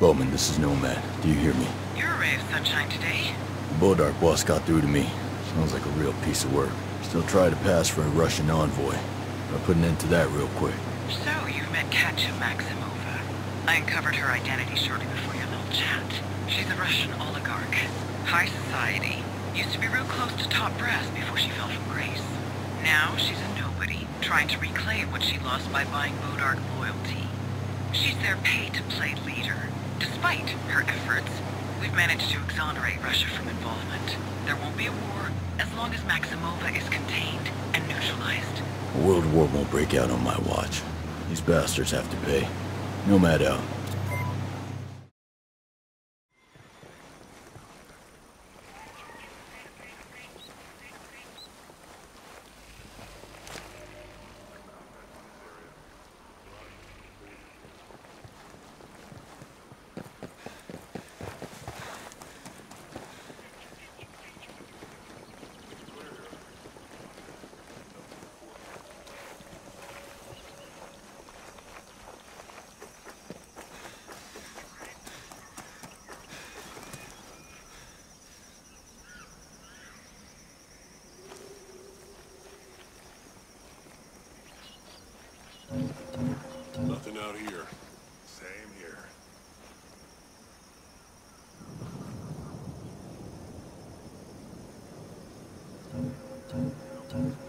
Bowman, this is Nomad. Do you hear me? You're a ray of sunshine today. The Bodark boss got through to me. Sounds like a real piece of work. Still try to pass for a Russian envoy. I'll put an end to that real quick. So, you've met Katya Maximova. I uncovered her identity shortly before your little chat. She's a Russian oligarch. High society. Used to be real close to top brass before she fell from grace. Now she's a nobody, trying to reclaim what she lost by buying Bodark loyalty. She's their pay-to-play leader. Despite her efforts, we've managed to exonerate Russia from involvement. There won't be a war as long as Maximova is contained and neutralized. A world war won't break out on my watch. These bastards have to pay. Nomad out. Out here. Same here. Cover!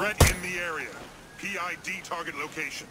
Threat in the area. PID target location.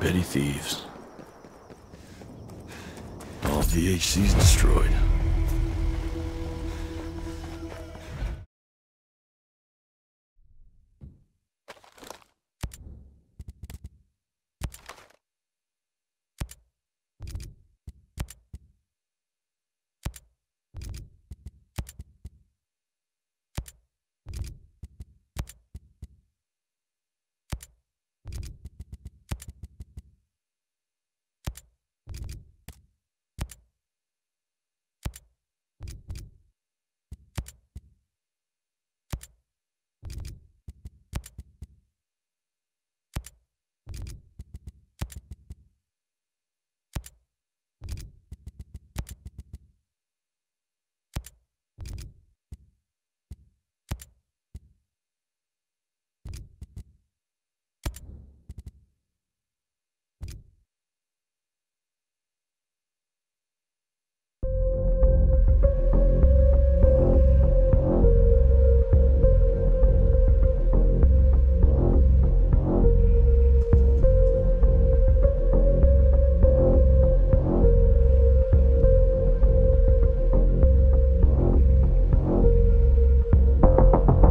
Petty thieves. All VHC's destroyed.